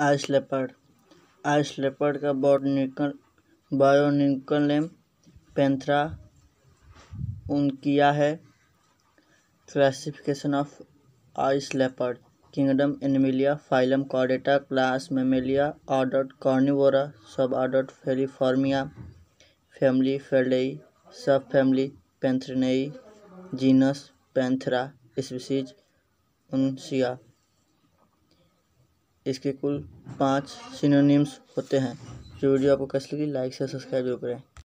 Ice leopard. Ice leopard का botanical बायोनिकल name Panthera uncia है। Classification of ice leopard kingdom Animalia phylum कॉडेटा class Mammalia order Carnivora sub order Feliformia family Felidae sub family Pantherinae genus Panthera species uncia इसके कुल पाँच synonyms होते हैं। जो video आपको कैसे लगी लाइक से सब्सक्राइब ज़रूर करें।